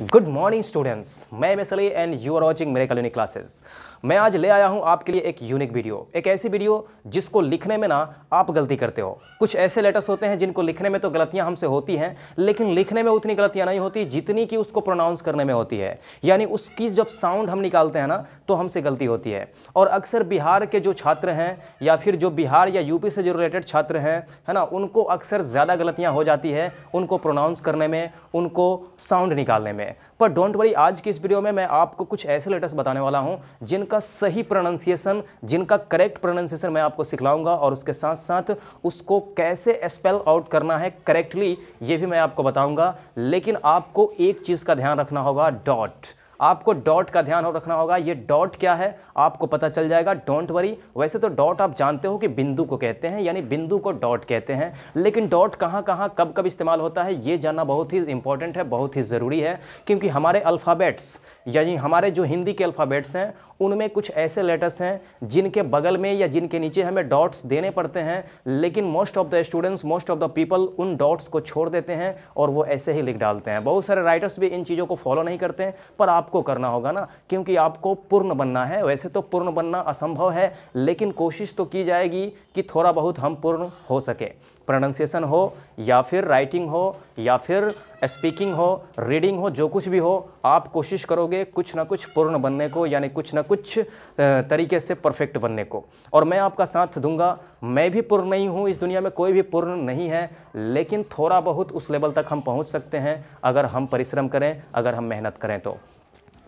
Good morning students मैं मिसली and you are watching मेरे कलोनी क्लासेस मैं आज ले आया हूँ आपके लिए एक यूनिक वीडियो एक ऐसी वीडियो जिसको लिखने में ना आप गलती करते हो. कुछ ऐसे लेटर्स होते हैं जिनको लिखने में तो गलतियाँ हमसे होती हैं, लेकिन लिखने में उतनी गलतियाँ नहीं होती जितनी कि उसको प्रोनाउंस करने में होती है. यानी उसकी जब साउंड हम निकालते हैं ना तो हमसे गलती होती है. और अक्सर बिहार के जो छात्र हैं, या फिर जो बिहार या यूपी से जो रिलेटेड छात्र हैं, है ना, उनको अक्सर ज़्यादा गलतियाँ हो जाती है उनको प्रोनाउंस करने में, उनको साउंड निकालने में. पर डोंट वरी आज की इस वीडियो में मैं आपको कुछ ऐसे लेटर्स बताने वाला हूँ, जिनका सही प्रोनाउंसिएशन जिनका करेक्ट प्रोनाउंसिएशन मैं आपको सिखलाऊँगा और उसके साथ साथ उसको कैसे स्पेल आउट करना है करेक्टली ये भी मैं आपको बताऊँगा। लेकिन आपको एक चीज़ का ध्यान रखना होगा डॉट आपको डॉट का ध्यान रखना होगा। ये डॉट क्या है? आपको पता चल जाएगा, डोंट वरी। वैसे तो डॉट आप जानते हो कि बिंदु को कहते हैं, यानी बिंदु को डॉट कहते हैं। लेकिन डॉट कहाँ कहाँ, कब कब इस्तेमाल होता है, ये जानना बहुत ही इंपॉर्टेंट है, बहुत ही ज़रूरी है, क्योंकि हमारे अल्फ़ाबेट्स यानी हमारे जो हिंदी के अल्फ़ाबेट्स हैं, उनमें कुछ ऐसे लेटर्स हैं, जिनके बगल में या जिनके नीचे हमें डॉट्स देने पड़ते हैं, लेकिन most of the students most of the people उन डॉट्स को छोड़ देते हैं और वो ऐसे ही लिख डालते हैं। बहुत सारे राइटर्स भी इन चीज़ों को फॉलो नहीं करते हैं, पर आपको करना होगा ना, क्योंकि आपको पूर्ण बनना है। वैसे तो पूर्ण बनना असंभव है, लेकिन कोशिश तो की जाएगी कि थोड़ा बहुत हम पूर्ण हो सके। प्रोनाउंसिएशन हो, या फिर राइटिंग हो, या फिर स्पीकिंग हो रीडिंग हो, जो कुछ भी हो, आप कोशिश करोगे कुछ ना कुछ पूर्ण बनने को, यानी कुछ ना कुछ तरीके से परफेक्ट बनने को। और मैं आपका साथ दूँगा, मैं भी पूर्ण नहीं हूँ, इस दुनिया में कोई भी पूर्ण नहीं है, लेकिन थोड़ा बहुत उस लेवल तक हम पहुँच सकते हैं, अगर हम परिश्रम करें, अगर हम मेहनत करें तो।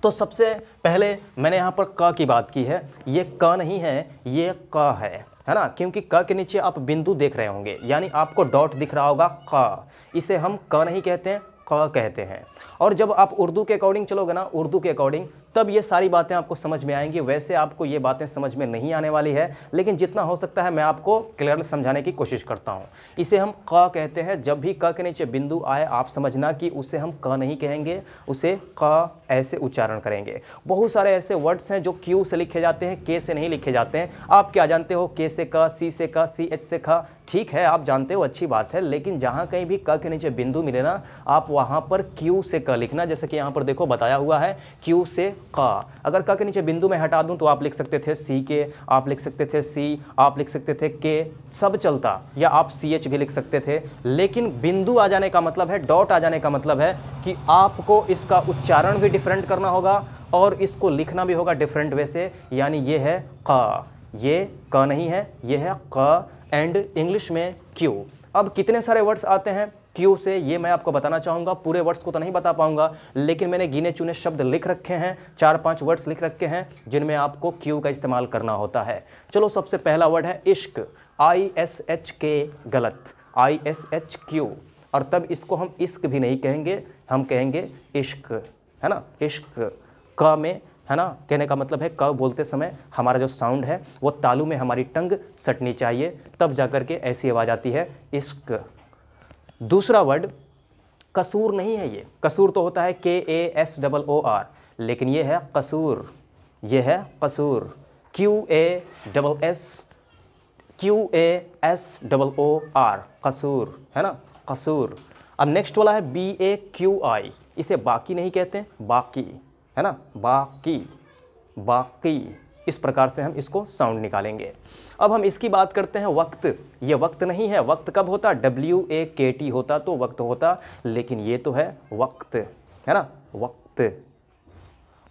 तो सबसे पहले मैंने यहाँ पर क की बात की है, ये क नहीं है, ये क है। है ना? क्योंकि क के नीचे आप बिंदु देख रहे होंगे, यानी आपको डॉट दिख रहा होगा क इसे हम क नहीं कहते हैं, क कहते हैं। और जब आप उर्दू के अकॉर्डिंग चलोगे ना, उर्दू के अकॉर्डिंग तब ये सारी बातें आपको समझ में आएँगी। वैसे आपको ये बातें समझ में नहीं आने वाली है, लेकिन जितना हो सकता है मैं आपको क्लियर समझाने की कोशिश करता हूँ। इसे हम क कहते हैं। जब भी क के नीचे बिंदु आए, आप समझना कि उसे हम क नहीं कहेंगे, उसे क ऐसे उच्चारण करेंगे। बहुत सारे ऐसे वर्ड्स हैं जो क्यू से लिखे जाते हैं के से नहीं लिखे जाते हैं। आप क्या जानते हो? के से क सी से क सी एच से ख? ठीक है, आप जानते हो, अच्छी बात है, लेकिन जहाँ कहीं भी क के नीचे बिंदु मिले ना, आप वहाँ पर क्यू से क लिखना, जैसे कि यहाँ पर देखो, बताया हुआ है क्यू से का। अगर का के नीचे बिंदु में हटा दूँ तो आप लिख सकते थे सी के आप लिख सकते थे सी आप लिख सकते थे के सब चलता। या आप सी एच भी लिख सकते थे। लेकिन बिंदु आ जाने का मतलब है, डॉट आ जाने का मतलब है कि आपको इसका उच्चारण भी डिफरेंट करना होगा और इसको लिखना भी होगा डिफरेंट वे से। यानी ये है क। ये क नहीं है, ये है क एंड इंग्लिश में क्यू। अब कितने सारे वर्ड्स आते हैं? क्यू से, ये मैं आपको बताना चाहूँगा। पूरे वर्ड्स को तो नहीं बता पाऊँगा, लेकिन मैंने गिने चुने शब्द लिख रखे हैं चार पाँच वर्ड्स लिख रखे हैं, जिनमें आपको क्यू का इस्तेमाल करना होता है। चलो, सबसे पहला वर्ड है इश्क आई एस एच के गलत आई एस एच क्यू और तब इसको हम इश्क भी नहीं कहेंगे, हम कहेंगे इश्क, है ना? इश्क, क में, है ना? कहने का मतलब है क बोलते समय हमारा जो साउंड है, वो तालू में हमारी टंग सटनी चाहिए, तब जाकर के ऐसी आवाज़ आती है इश्क। दूसरा वर्ड, कसूर नहीं है ये। कसूर तो होता है के A S double O R लेकिन ये है कसूर। ये है कसूर। Q A double S Q A S double O R कसूर, है ना? कसूर। अब नेक्स्ट वाला है बी ए क्यू आई इसे बाकी नहीं कहते, बाकी, है ना? बाकी बाकी। इस प्रकार से हम इसको साउंड निकालेंगे। अब हम इसकी बात करते हैं वक्त। ये वक्त नहीं है, वक्त कब होता? डब्ल्यू ए के टी होता तो वक्त होता, लेकिन ये तो है वक्त, है ना? वक्त।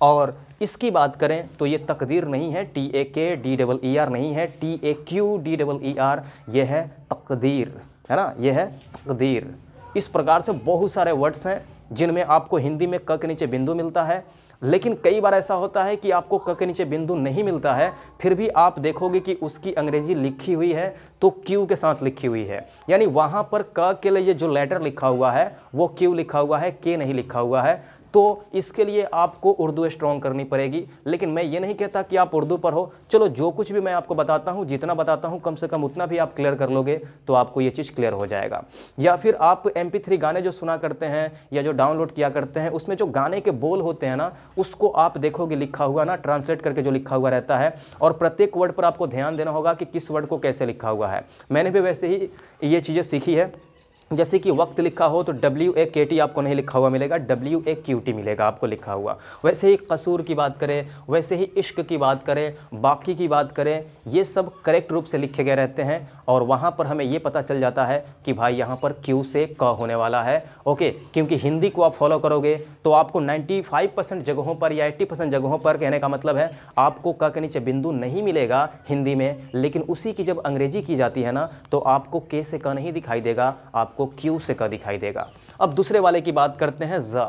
और इसकी बात करें तो ये तकदीर नहीं है टी ए के डी डबल ई आर नहीं है T A Q D double E R ये है तकदीर, है ना? ये है तकदीर। इस प्रकार से बहुत सारे वर्ड्स हैं जिनमें आपको हिंदी में क के नीचे बिंदु मिलता है। लेकिन कई बार ऐसा होता है कि आपको क के नीचे बिंदु नहीं मिलता है, फिर भी आप देखोगे कि उसकी अंग्रेज़ी लिखी हुई है तो क्यू के साथ लिखी हुई है। यानी वहाँ पर क के लिए जो लेटर लिखा हुआ है, वो क्यू लिखा हुआ है के नहीं लिखा हुआ है। तो इसके लिए आपको उर्दू स्ट्रॉन्ग करनी पड़ेगी। लेकिन मैं ये नहीं कहता कि आप उर्दू पर हो। चलो, जो कुछ भी मैं आपको बताता हूँ, जितना बताता हूँ, कम से कम उतना भी आप क्लियर कर लोगे तो आपको ये चीज़ क्लियर हो जाएगा। या फिर आप एम गाने जो सुना करते हैं, या जो डाउनलोड किया करते हैं, उसमें जो गाने के बोल होते हैं ना, उसको आप देखोगे लिखा हुआ ना ट्रांसलेट करके जो लिखा हुआ रहता है, और प्रत्येक वर्ड पर आपको ध्यान देना होगा कि किस वर्ड को कैसे लिखा हुआ है। मैंने भी वैसे ही ये चीज़ें सीखी है। जैसे कि वक्त लिखा हो तो डब्ल्यू ए के टी आपको नहीं लिखा हुआ मिलेगा डब्ल्यू ए क्यू टी मिलेगा आपको लिखा हुआ। वैसे ही कसूर की बात करें, वैसे ही इश्क की बात करें, बाकी की बात करें ये सब करेक्ट रूप से लिखे गए रहते हैं और वहाँ पर हमें ये पता चल जाता है कि भाई यहाँ पर क्यू से क होने वाला है। ओके क्योंकि हिंदी को आप फॉलो करोगे तो आपको 95 परसेंट जगहों पर या 80 परसेंट जगहों पर कहने का मतलब है आपको क के नीचे बिंदु नहीं मिलेगा हिंदी में, लेकिन उसी की जब अंग्रेज़ी की जाती है ना तो आपको के से क नहीं दिखाई देगा, आपको क्यू से क दिखाई देगा। अब दूसरे वाले की बात करते हैं ज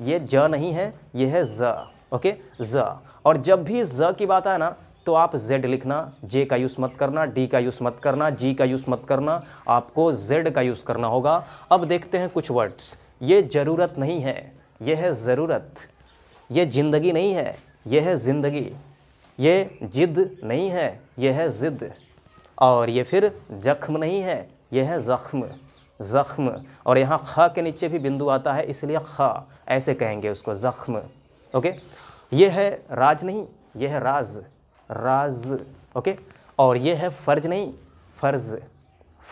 ये ज नहीं है, ये है ज ओके ज और जब भी ज की बात आए ना तो आप z लिखना, j का यूज़ मत करना, d का यूज़ मत करना, g का यूज़ मत करना, आपको z का यूज़ करना होगा। अब देखते हैं कुछ वर्ड्स ये ज़रूरत नहीं है ये है ज़रूरत। ये ज़िंदगी नहीं है ये है ज़िंदगी। ये जिद नहीं है ये है ज़िद। और ये फिर जख्म नहीं है ये है ज़ख्म। ज़ख्म। और यहाँ ख के नीचे भी बिंदु आता है, इसलिए ख, ऐसे कहेंगे उसको, ज़ख्म। ओके? ये है राज नहीं, यह है राज। राज ओके? और ये है फ़र्ज़ नहीं फ़र्ज़।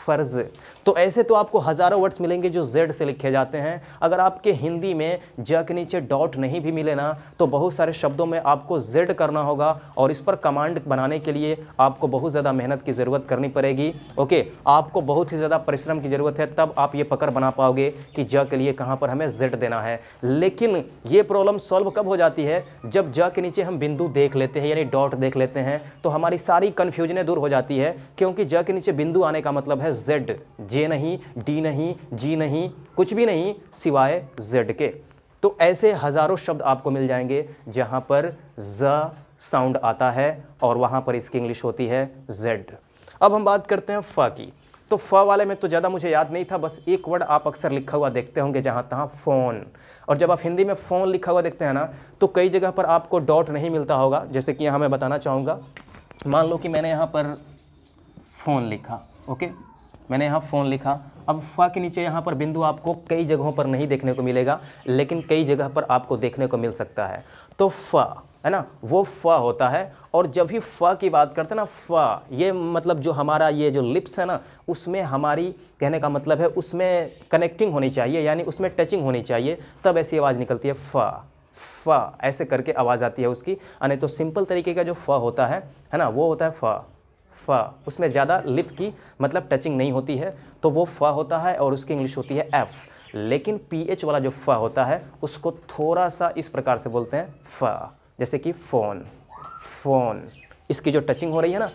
फ़र्ज़। तो ऐसे तो आपको हज़ारों वर्ड्स मिलेंगे जो जेड से लिखे जाते हैं। अगर आपके हिंदी में ज के नीचे डॉट नहीं भी मिले ना तो बहुत सारे शब्दों में आपको जेड करना होगा और इस पर कमांड बनाने के लिए आपको बहुत ज़्यादा मेहनत की ज़रूरत करनी पड़ेगी। ओके, आपको बहुत ही ज़्यादा परिश्रम की ज़रूरत है, तब आप ये पकड़ बना पाओगे कि ज के लिए कहाँ पर हमें जेड देना है। लेकिन ये प्रॉब्लम सॉल्व कब हो जाती है? जब ज के नीचे हम बिंदु देख लेते हैं, यानी डॉट देख लेते हैं तो हमारी सारी कन्फ्यूजनें दूर हो जाती है, क्योंकि ज के नीचे बिंदु आने का मतलब है जेड जे नहीं डी नहीं जी नहीं, कुछ भी नहीं सिवाय जेड के। तो ऐसे हज़ारों शब्द आपको मिल जाएँगे जहाँ पर ज साउंड आता है और वहाँ पर इसकी इंग्लिश होती है जेड अब हम बात करते हैं फ की। तो फ वाले में तो ज़्यादा मुझे याद नहीं था, बस एक वर्ड आप अक्सर लिखा हुआ देखते होंगे जहाँ तहाँ फ़ोन और जब आप हिंदी में फ़ोन लिखा हुआ देखते हैं ना तो कई जगह पर आपको डॉट नहीं मिलता होगा। जैसे कि यहाँ मैं बताना चाहूँगा, मान लो कि मैंने यहाँ पर फ़ोन लिखा ओके मैंने यहाँ फ़ोन लिखा। अब फ़ा के नीचे यहाँ पर बिंदु आपको कई जगहों पर नहीं देखने को मिलेगा, लेकिन कई जगह पर आपको देखने को मिल सकता है। तो फ़ा है ना? वो फ़ होता है, और जब भी फ़ की बात करते हैं ना फ़ ये मतलब जो हमारा ये जो लिप्स है ना, उसमें हमारी कहने का मतलब है, उसमें कनेक्टिंग होनी चाहिए, यानी उसमें टचिंग होनी चाहिए, तब ऐसी आवाज़ निकलती है फ़ फ़ ऐसे करके आवाज़ आती है उसकी। यानी तो सिंपल तरीके का जो फ़ होता है है ना? वो होता है फ़ फ, उसमें ज़्यादा लिप की मतलब टचिंग नहीं होती है तो वो फ होता है और उसकी इंग्लिश होती है एफ़ लेकिन पी एच वाला जो फ होता है, उसको थोड़ा सा इस प्रकार से बोलते हैं फ, जैसे कि फ़ोन फ़ोन इसकी जो टचिंग हो रही है ना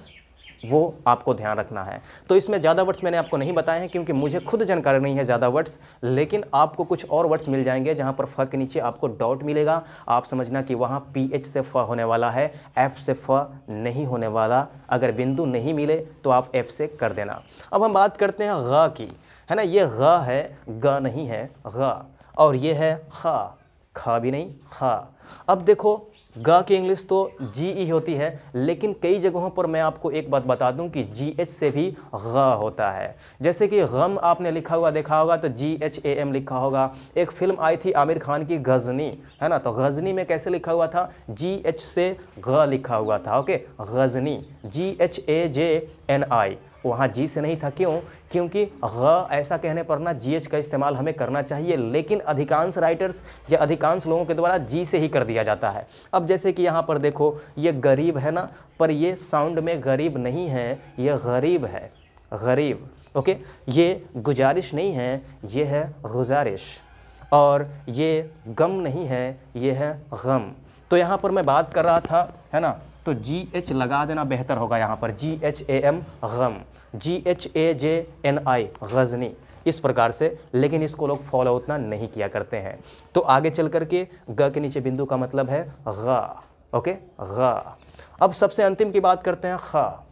वो आपको ध्यान रखना है। तो इसमें ज़्यादा वर्ड्स मैंने आपको नहीं बताए हैं, क्योंकि मुझे खुद जानकारी नहीं है ज़्यादा वर्ड्स, लेकिन आपको कुछ और वर्ड्स मिल जाएँगे, जहाँ पर फ़ के नीचे आपको डॉट मिलेगा। आप समझना कि वहाँ पी एच से फ़ होने वाला है, एफ़ से फ़ नहीं होने वाला। अगर बिंदु नहीं मिले तो आप एफ़ से कर देना। अब हम बात करते हैं ग की। है ना, ये ग है, ग नहीं है, ग। और ये है ख। ख भी नहीं, ख। अब देखो ग की इंग्लिश तो जी ई होती है, लेकिन कई जगहों पर मैं आपको एक बात बता दूँ कि जी एच से भी ग होता है। जैसे कि गम आपने लिखा हुआ, देखा होगा तो जी एच ए एम लिखा होगा। एक फ़िल्म आई थी आमिर खान की, गजनी, है ना? तो गजनी में कैसे लिखा हुआ था? जी एच से ग लिखा हुआ था, okay? Ghazni G H A J N I वहाँ जी से नहीं था। क्यों? क्योंकि ग ऐसा कहने पर ना जी एच का इस्तेमाल हमें करना चाहिए, लेकिन अधिकांश राइटर्स या अधिकांश लोगों के द्वारा जी से ही कर दिया जाता है। अब जैसे कि यहाँ पर देखो, ये गरीब है ना, पर ये साउंड में गरीब नहीं है, ये गरीब है। गरीब, ओके? ये गुजारिश नहीं है, ये है गुजारिश। और ये गम नहीं है, ये है गम। तो यहाँ पर मैं बात कर रहा था, है ना? तो जी एच लगा देना बेहतर होगा यहाँ पर। G H A M gum. G H A J N I Ghazni. इस प्रकार से, लेकिन इसको लोग फॉलो उतना नहीं किया करते हैं। तो आगे चल करके ग के नीचे बिंदु का मतलब है ग, ओके? ग। अब सबसे अंतिम की बात करते हैं, ख।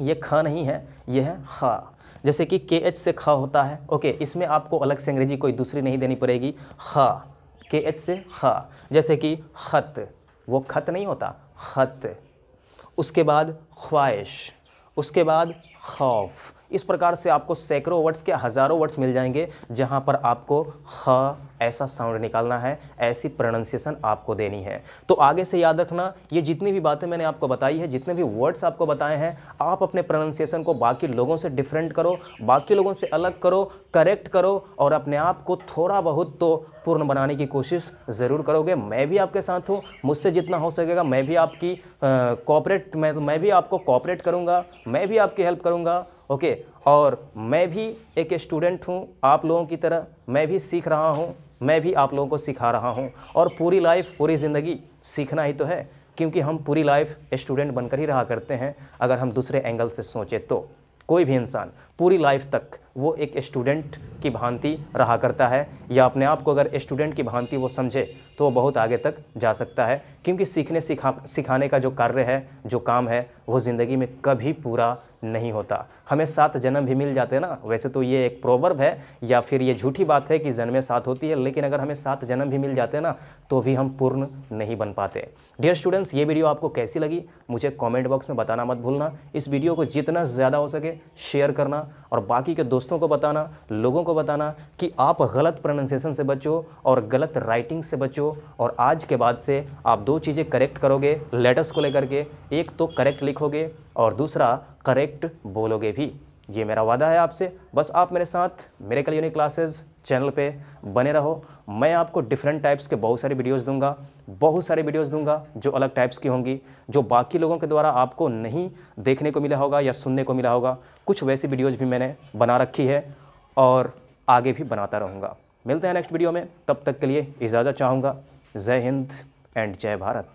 ये ख नहीं है, ये है ख। जैसे कि के एच से ख होता है, ओके? इसमें आपको अलग से अंग्रेज़ी कोई दूसरी नहीं देनी पड़ेगी। ख। के एच से ख। जैसे कि खत, वो खत नहीं होता, खत। उसके बाद ख्वाहिश उसके बाद खौफ। इस प्रकार से आपको सैकड़ों वर्ड्स के हज़ारों वर्ड्स मिल जाएँगे, जहाँ पर आपको ह ऐसा साउंड निकालना है, ऐसी प्रोनाउंसिएशन आपको देनी है। तो आगे से याद रखना, ये जितनी भी बातें मैंने आपको बताई है, जितने भी वर्ड्स आपको बताए हैं, आप अपने प्रोनाउंसिएशन को बाकी लोगों से डिफरेंट करो, बाकी लोगों से अलग करो करेक्ट करो, और अपने आप को थोड़ा बहुत तो पूर्ण बनाने की कोशिश ज़रूर करोगे। मैं भी आपके साथ हूँ, मुझसे जितना हो सकेगा, मैं भी आपकी कॉपरेट मैं मैं भी आपको कॉपरेट करूँगा, मैं भी आपकी हेल्प करूँगा। ओके, और मैं भी एक स्टूडेंट हूँ, आप लोगों की तरह, मैं भी सीख रहा हूँ, मैं भी आप लोगों को सिखा रहा हूँ, और पूरी लाइफ पूरी ज़िंदगी सीखना ही तो है, क्योंकि हम पूरी लाइफ स्टूडेंट बनकर ही रहा करते हैं, अगर हम दूसरे एंगल से सोचें तो। कोई भी इंसान, पूरी लाइफ तक वो एक स्टूडेंट की भांति रहा करता है, या अपने आप को अगर स्टूडेंट की भांति वो समझे तो वो बहुत आगे तक जा सकता है, क्योंकि सीखने, सिखा, सिखाने का जो कार्य है, जो काम है, वो ज़िंदगी में कभी पूरा नहीं होता। हमें सात जन्म भी मिल जाते ना, वैसे तो ये एक प्रोवर्ब है, या फिर ये झूठी बात है कि जन्में सात होती है, लेकिन अगर हमें सात जन्म भी मिल जाते ना तो भी हम पूर्ण नहीं बन पाते। डियर स्टूडेंट्स ये वीडियो आपको कैसी लगी? मुझे कमेंट बॉक्स में बताना मत भूलना। इस वीडियो को जितना ज़्यादा हो सके शेयर करना, और बाकी के दोस्तों को बताना, लोगों को बताना कि आप गलत प्रोनाउंसिएशन से बचो और गलत राइटिंग से बचो, और आज के बाद से आप दो चीज़ें करेक्ट करोगे लेटर्स को लेकर के, एक तो करेक्ट लिखोगे, और दूसरा करेक्ट बोलोगे भी। ये मेरा वादा है आपसे। बस आप मेरे साथ मेरे कल यूनिक क्लासेस चैनल पे बने रहो। मैं आपको डिफरेंट टाइप्स के बहुत सारे वीडियोस दूँगा। बहुत सारे वीडियोस दूँगा जो अलग टाइप्स की होंगी, जो बाकी लोगों के द्वारा आपको नहीं देखने को मिला होगा या सुनने को मिला होगा। कुछ वैसी वीडियोज़ भी मैंने बना रखी है और आगे भी बनाता रहूँगा। मिलते हैं नेक्स्ट वीडियो में। तब तक के लिए इजाज़त चाहूँगा। जय हिंद एंड जय भारत।